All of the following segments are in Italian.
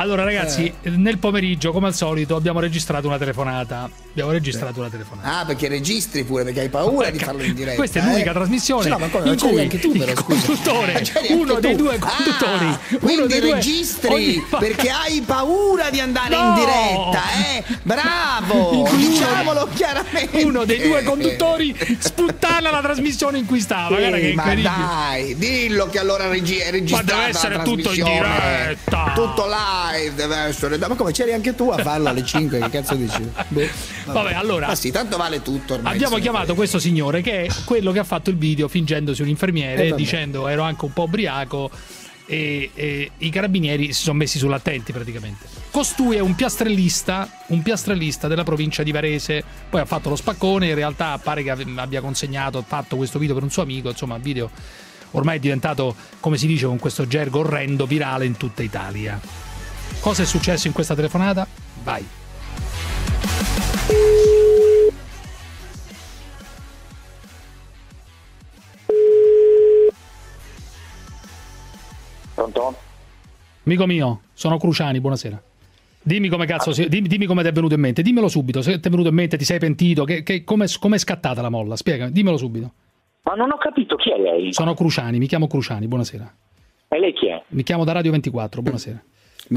Allora, ragazzi, eh. nel pomeriggio, come al solito, abbiamo registrato una telefonata. Abbiamo registrato eh. una telefonata. Ah, perché registri pure, perché hai paura eh, di farlo in diretta. Questa è l'unica eh? trasmissione. no, ma come, in cui anche tu, però, il conduttore, uno dei due conduttori. Ah, quindi registri due, perché hai paura di andare no. in diretta, eh? Bravo! Diciamolo chiaramente. Uno dei due conduttori sputtana la trasmissione in cui stava. Sì, ma dai, dillo che allora regi- è registrata. Ma deve essere tutto in diretta. Tutto live deve essere. Ma come c'eri anche tu a farlo alle 5? Che cazzo dici? Boh, vabbè. vabbè, allora. Ma sì, tanto vale tutto ormai. Abbiamo chiamato questo signore che è quello che ha fatto il video fingendosi un infermiere eh, dicendo ero anche un po' ubriaco e, e, i carabinieri si sono messi sull'attenti praticamente. Costui è un piastrellista, un piastrellista della provincia di Varese, poi ha fatto lo spaccone, in realtà pare che abbia consegnato, ha fatto questo video per un suo amico, insomma il video ormai è diventato, come si dice con questo gergo orrendo, virale in tutta Italia. Cosa è successo in questa telefonata? Vai. Pronto? Amico mio, sono Cruciani, buonasera. Dimmi come cazzo, ah. dimmi, dimmi come ti è venuto in mente, dimmelo subito, se ti è venuto in mente, ti sei pentito, che, che, come è scattata la molla, spiegami, dimmelo subito. Ma non ho capito chi è lei. Sono Cruciani, mi chiamo Cruciani, buonasera. E lei chi è? Mi chiamo da Radio 24, buonasera.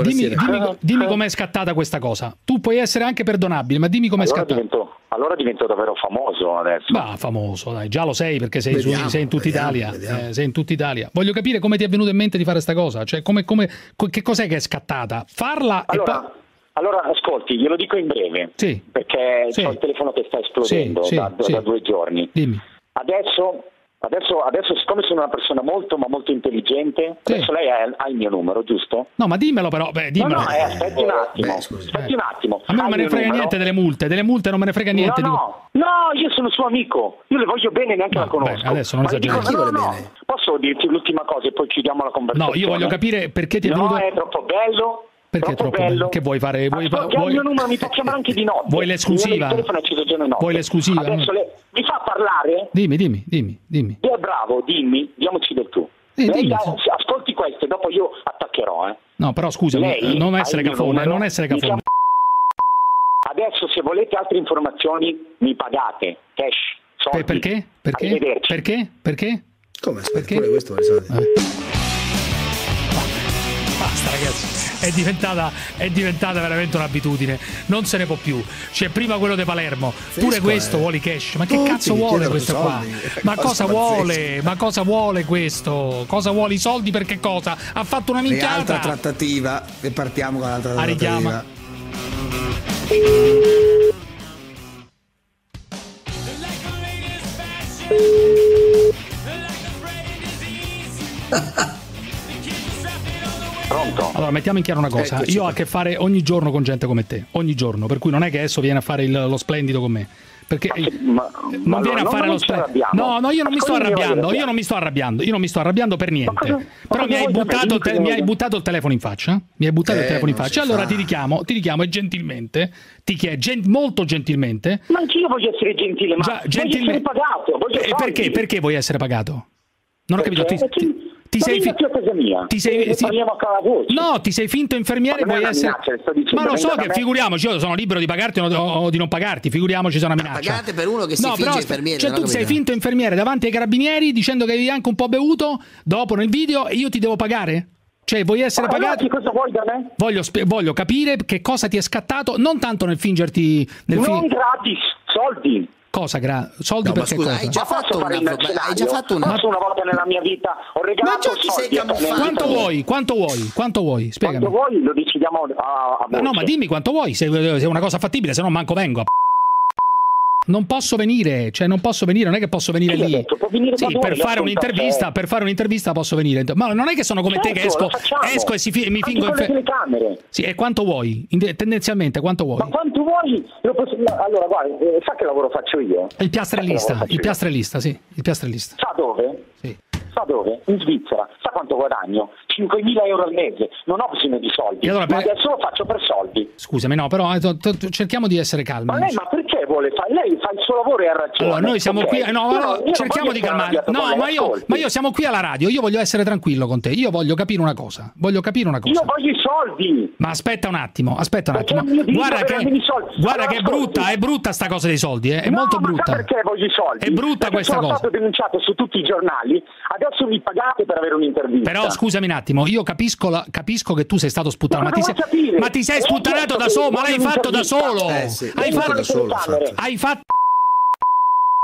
Dimmi, dimmi, ah, dimmi ah. com'è scattata questa cosa. Tu puoi essere anche perdonabile, ma dimmi com'è allora scattata. Divento, allora divento davvero famoso adesso. Ma famoso, dai, già lo sei perché sei, vediamo, su, sei in tutta Italia. Eh, sei in tutta Italia. Voglio capire come ti è venuto in mente di fare questa cosa. Cioè, come, come, che cos'è che è scattata? Farla allora, e poi. Allora, ascolti, glielo dico in breve. Sì. Perché sì. ho il telefono che sta esplodendo sì, da, da due giorni. Dimmi. Adesso Adesso, adesso, siccome sono una persona molto ma molto intelligente, sì. adesso lei ha, ha, il mio numero, giusto? No, ma dimmelo però, beh, dimmelo. No, no, eh, aspetti un attimo. Beh, aspetti un attimo. A me non me ne frega numero? niente delle multe, delle multe non me ne frega niente. No, no, di... no, io sono suo amico, io le voglio bene, neanche no, la conosco. Beh, adesso non esageriamo. No, no, no, posso dirti l'ultima cosa e poi chiudiamo la conversazione? No, io voglio capire perché ti è venuto... No, è troppo bello. Perché troppo, troppo bello? Che vuoi fare? Vuoi, Ascolta, vuoi... il mio numero mi chiamare anche di notte. Vuoi l'esclusiva? Vuoi l'esclusiva? Adesso le... mi fa parlare? Dimmi, dimmi, dimmi, dimmi. Dio è bravo, dimmi, diamoci del tu. Eh, Lei dimmi. ascolti questo e dopo io attaccherò, eh. No, però scusami, Lei non essere cafone, numero, non essere cafone. Adesso se volete altre informazioni mi pagate, cash, soldi. Perché? Perché? Perché? Perché? Come? Perché? Pure questo vuole sapere. Eh basta ragazzi è diventata, è diventata veramente un'abitudine. Non se ne può più. C'è prima quello di Palermo Fesco, pure questo eh. vuole cash. Ma che Tutti cazzo vuole questo qua? ma cosa vuole? ma cosa vuole questo? Cosa vuole i soldi per che cosa? Ha fatto una minchiata. altra trattativa e partiamo con l'altra trattativa richiama Pronto? Allora, mettiamo in chiaro una cosa. Eccoci. Io ho a che fare ogni giorno con gente come te, ogni giorno, per cui non è che adesso viene a fare il, lo splendido con me. Perché ma, ma, non viene a fare lo splendido. No, no, io non mi sto arrabbiando, io non mi sto arrabbiando, io non mi sto arrabbiando per niente. Cosa, Però mi hai, buttato, te, mi hai, buttato, il telefono in faccia. Mi hai buttato eh, il telefono in faccia. Allora ti richiamo, ti richiamo e gentilmente, ti chiedo gent, molto gentilmente. Ma anch'io voglio essere gentile, ma Già, voglio essere pagato. Voglio eh, perché? Perché vuoi essere pagato? Non ho capito. Ti, ti, ti sei, fi- ti sei sì. No, ti sei finto infermiere ma vuoi essere minaccia, Ma lo so che figuriamoci, io sono libero di pagarti o, o di non pagarti, figuriamoci se è una minaccia. Pagate per uno che si no, finge però, infermiere. Cioè tu sei finto infermiere davanti ai carabinieri dicendo che avevi anche un po' bevuto dopo nel video e io ti devo pagare? Cioè, vuoi essere ma pagato? Cosa vuoi da me? Voglio, voglio, capire che cosa ti è scattato, non tanto nel fingerti. Nel non fi- gratis, soldi. Cosa? Gra- soldi no, per scusa, cosa? Hai già, fatto una, hai già fatto una... una volta nella mia vita ho regalato ma già sei camuffato. Quanto vuoi? Quanto vuoi? Quanto vuoi? Spiegami. Quanto vuoi lo decidiamo a, a No, ma dimmi quanto vuoi, se, se è una cosa fattibile, se no manco vengo a non posso venire, cioè non posso venire, non è che posso venire lì. Detto, venire sì, per fare un'intervista, per fare un'intervista posso venire. Ma non è che sono come certo, te che esco, esco e si mi Anche fingo in fe- telecamere. Sì, e quanto vuoi? Tendenzialmente quanto vuoi? Ma quanto vuoi? Posso... allora, guarda, eh, sa che lavoro faccio io? Il piastrellista, il piastrellista, sì, il piastrellista. Sa dove? Sì. Sa dove? In Svizzera. Sa quanto guadagno? 5.000 euro al mese. Non ho bisogno di soldi. Allora, ma per... adesso lo faccio per soldi. Scusami, no, però cerchiamo di essere calmi. Ma lei, ma perché? Vuole fare? Lei fa il suo lavoro e ha ragione. Allora, noi siamo okay? qui, no, no, cerchiamo di calmare. No, ma io, ma io, siamo qui alla radio, io voglio essere tranquillo con te, io voglio capire una cosa, voglio capire una cosa. Io voglio i soldi. Ma aspetta un attimo, aspetta un attimo. Guarda che, guarda che è brutta, è brutta sta cosa dei soldi, eh? è no, molto brutta. perché voglio i soldi? È brutta perché questa sono cosa. Sono stato denunciato su tutti i giornali, adesso mi pagate per avere un'intervista. Però scusami un attimo, io capisco, la, capisco che tu sei stato sputtanato, ma, ma, ti sei, ma ti sei sputtanato da solo, ma l'hai fatto da solo. Eh, sì, hai fatto da solo. Hai fatto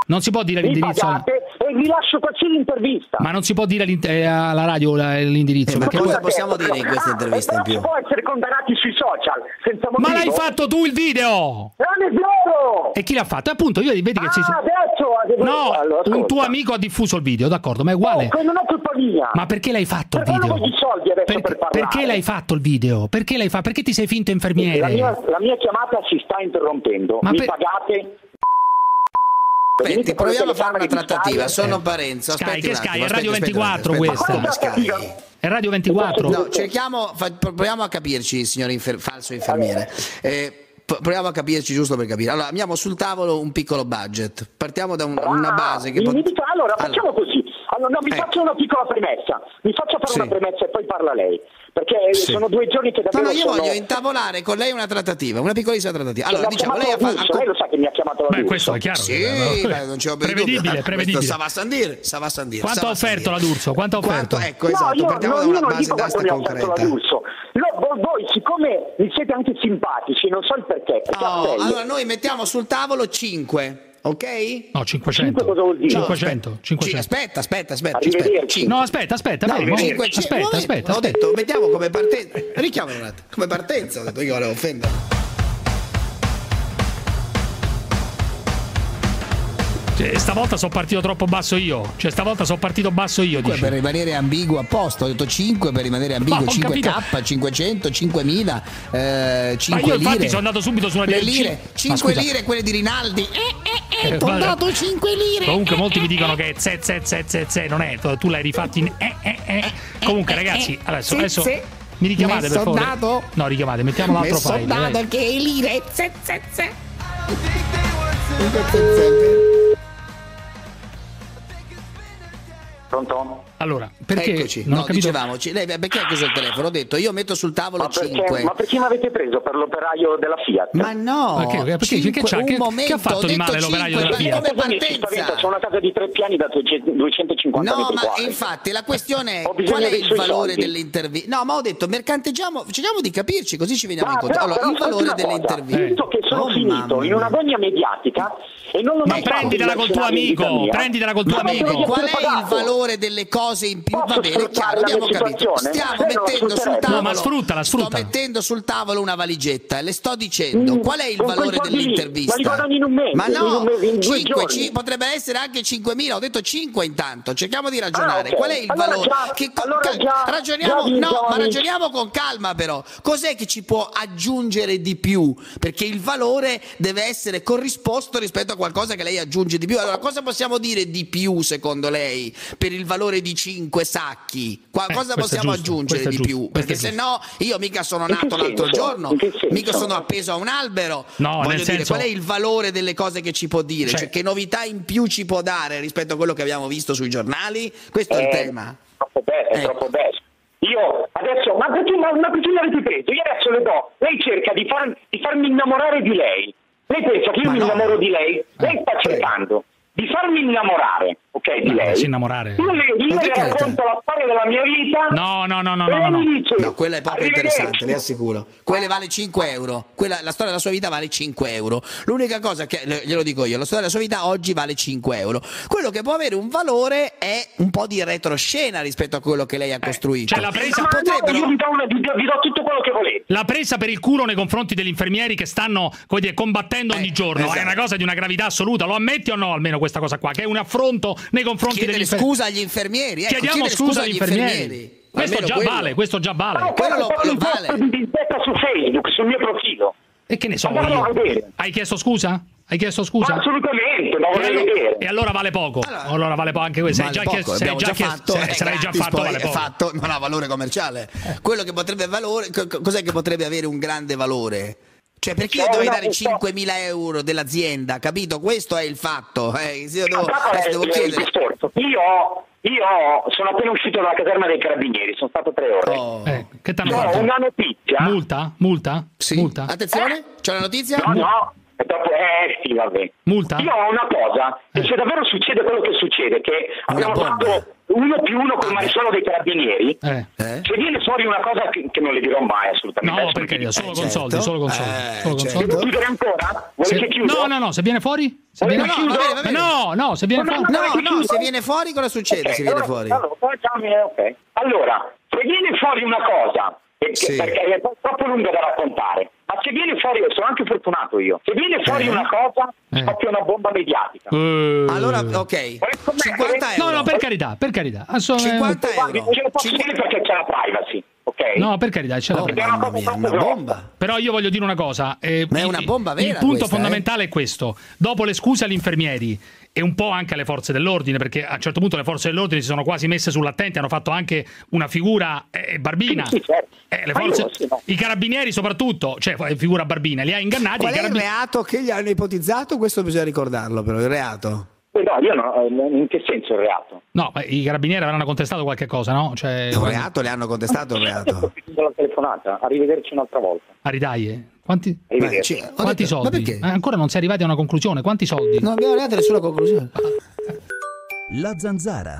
non si può dire l'indirizzo. E vi lascio qualsiasi intervista. Ma non si può dire eh, alla radio l'indirizzo. Eh, ma cosa possiamo dire in questa intervista in più? Si può essere condannati sui social senza motivo. Ma l'hai fatto tu il video! Non è vero! E chi l'ha fatto? Appunto, io vedi che ah, si. Adesso, no, allora, un tuo amico ha diffuso il video, d'accordo, ma è uguale. No, non è colpa mia. Ma perché l'hai fatto perché il video? Non soldi adesso perché, per parlare. Perché l'hai fatto il video? Perché l'hai fatto? Perché ti sei finto infermiere? La mia, la mia chiamata si sta interrompendo. Ma Mi per... pagate Aspetti, proviamo a fare una trattativa. Sono Parenzo. Sky, che Sky? È Radio 24 aspetta, questa. È Radio 24. No, cerchiamo, fa, proviamo a capirci, signor infer, falso infermiere. Eh, proviamo a capirci giusto per capire. Allora, abbiamo sul tavolo un piccolo budget. Partiamo da un, ah, una base che pot- allora, facciamo allora. così. Allora, no, mi eh. faccio una piccola premessa. Mi faccia fare sì. una premessa e poi parla lei. Perché sì. sono due giorni che davvero No, no, io sono... voglio intavolare con lei una trattativa, una piccolissima trattativa. Allora, diciamo, lei ha fatto... Lei lo sa che mi ha chiamato la Beh, questo è chiaro. Sì, beh, non c'è prevedibile, prevedibile. Sa va a Sandir, sa va a Sandir. Quanto ha offerto la D'Urso? Quanto ha offerto? Quanto, ecco, esatto, no, io, partiamo no, da una io base d'asta concreta. No, voi, siccome mi siete anche simpatici, non so il perché. perché no, allora noi mettiamo sul tavolo 5 ok? No, 500. cosa vuol dire? 500. 500. Aspetta, aspetta, aspetta. aspetta. No, aspetta, aspetta. No, fermo. 500. Aspetta, aspetta. Ho detto, mettiamo come partenza. Richiamalo un attimo. Come partenza, ho detto io volevo offendere. Cioè, stavolta sono partito troppo basso io. Cioè, stavolta sono partito basso io. Dici. Per rimanere ambiguo a posto, ho detto 5 per rimanere ambiguo, 5K, 500, 5000, eh, 5 Ma io lire. infatti sono andato subito su una Le lire, 5 lire quelle di Rinaldi. Eh, eh, eh, ho dato 5 lire. Comunque molti eh, mi dicono che ze ze ze ze ze non è, tu l'hai rifatto in eh eh eh. Comunque ragazzi, adesso, adesso mi richiamate per favore. Dato. No, richiamate, mettiamo l'altro file. dato che lire, ze ze ze. Pronto? Allora, perché Eccoci, non no, capito... dicevamo, lei, perché ha chiuso il telefono? Ho detto io metto sul tavolo ma perché, 5. Ma perché mi avete preso per l'operaio della Fiat? Ma no, perché, perché, 5, che, che, momento, che, ha fatto di male l'operaio della Fiat? Come partenza. C'è una casa di tre piani da 250 no, metri ma infatti la questione è qual è il valore dell'intervista? No, ma ho detto mercanteggiamo, cerchiamo di capirci così ci veniamo ma, incontro. Allora, il valore dell'intervista. Visto che sono oh, finito in una gogna mediatica e non lo Ma prenditela col tuo amico, prenditela col tuo amico. Qual è il valore delle cose in più? Va bene, chiaro, abbiamo capito. Stiamo mettendo sul tavolo. No, ma sfruttala, sfruttala. Sto mettendo sul tavolo una valigetta e le sto dicendo mm, qual è il valore dell'intervista. Ma li in un mese. Ma no, in 5, 5, potrebbe essere anche 5.000, ho detto 5 intanto. Cerchiamo di ragionare. Ah, okay. Qual è il allora valore? Già, che, allora già, ragioniamo, già no, ma ragioniamo con calma però. Cos'è che ci può aggiungere di più? Perché il valore deve essere corrisposto rispetto a qualcosa che lei aggiunge di più. Allora, cosa possiamo dire di più secondo lei per il valore di 5 sacchi? Qua, Eh, cosa possiamo giusto, aggiungere di giusto, più? Perché se no io mica sono nato l'altro senso? giorno, mica sono appeso a un albero. No, Voglio nel dire, senso- qual è il valore delle cose che ci può dire? Cioè- Cioè, che novità in più ci può dare rispetto a quello che abbiamo visto sui giornali? Questo è il Eh, tema. Troppo bello, è Eh. troppo bello. Io adesso, ma perché, ma, ma perché mi avete preso? Io adesso le do, lei cerca di, far- di farmi innamorare di lei. Lei pensa che io Ma mi no. innamoro di lei? Lei sta cercando di farmi innamorare, ok, di No, lei. si innamorare. Io le, io racconto la storia della mia vita. No, no, no, no, no, no. dice, No, quella è proprio interessante, le assicuro. Quelle vale 5 euro. Quella, la storia della sua vita vale 5 euro. L'unica cosa che, glielo dico io, la storia della sua vita oggi vale 5 euro. Quello che può avere un valore è un po' di retroscena rispetto a quello che lei ha costruito. cioè la presa- Ma no, Potrebbero- io vi do, una- vi do- vi do tutto quello che volete. La presa per il culo nei confronti degli infermieri che stanno come dire, combattendo ogni Eh, giorno esatto. è una cosa di una gravità assoluta. Lo ammetti o no almeno questa cosa qua? Che è un affronto nei confronti chiedere degli infermieri. scusa agli infermieri. Ecco, Chiediamo scusa agli infermieri. Questo Almeno già quello. vale, questo già vale. Ma quello lo- poi lo post vale. di su Facebook, sul mio profilo. E che ne so. Hai chiesto scusa? Hai chiesto scusa? Ma assolutamente, ma E vorrei allora, vedere. e allora vale poco. Allora- Allora, vale poco anche questo. Vale già poco, chiesto, già già chiesto- fatto, se- è se l'hai già fatto, poi vale poco. fatto, non ha valore commerciale. Quello che potrebbe valore, co- cos'è che potrebbe avere un grande valore? Cioè, perché io No, dovrei no, dare questo- 5.000 euro dell'azienda, capito? Questo è il fatto. Eh, se io devo, qual è devo il chiedere. Io, io sono appena uscito dalla caserma dei carabinieri, sono stato tre ore. Oh. Eh, che t'hanno Ho fatto? una notizia. Multa? Multa? Sì. Multa? Attenzione, c'è una notizia? No, no, è troppo... Eh, sì, vabbè. Multa? Io ho una cosa, che Eh. se davvero succede quello che succede, che abbiamo bomba. fatto uno più uno col maresciallo dei carabinieri, Eh. Eh? se viene fuori una cosa che, che non le dirò mai assolutamente. No, perché dico. solo Eh, con certo. soldi, solo con soldi. Eh, solo con certo. soldi. Devo chiudere ancora? Volete Se- chiudere? No, no, no, se viene fuori? Se viene... No, no, va bene, va bene. No, no, se viene No, fuori... no, No, no, se viene fuori cosa succede Ok, se viene allora- fuori? allora, facciamo- ok. Allora, se viene fuori una cosa, perché, Sì. perché è troppo lunga da raccontare, ma se viene fuori, sono anche fortunato io, se viene fuori Eh. una cosa, Eh. scoppia una bomba mediatica. Eh. Allora, ok, Vuole scommettere? 50 euro. No, no, per carità, per carità. Assolutamente- 50 Guardi, euro. non ce lo posso Cinqu- dire perché c'è la privacy, ok? No, per carità, ce l'ha Oh, mamma mia, una bomba. Però io voglio dire una cosa. eh, Ma è il- una bomba vera Il punto questa, fondamentale è questo. Dopo le scuse agli infermieri e un po' anche alle forze dell'ordine, perché a un certo punto le forze dell'ordine si sono quasi messe sull'attenti, hanno fatto anche una figura eh, barbina. Sì, certo. Eh, forze- no. I carabinieri soprattutto, cioè eh, figura barbina, li ha ingannati. Qual i è il reato che gli hanno ipotizzato? Questo bisogna ricordarlo, però, il reato. No, io no, eh, in che senso il reato? No, ma i carabinieri avranno contestato qualche cosa, no? Cioè, un reato, le hanno contestato il reato. della telefonata, arrivederci un'altra volta. a ridaglie. Quanti, Arrivederci. Beh, ci- ho quanti detto- soldi? Eh, ancora non si è arrivati a una conclusione. Quanti soldi? Non abbiamo arrivato a nessuna conclusione. La zanzara.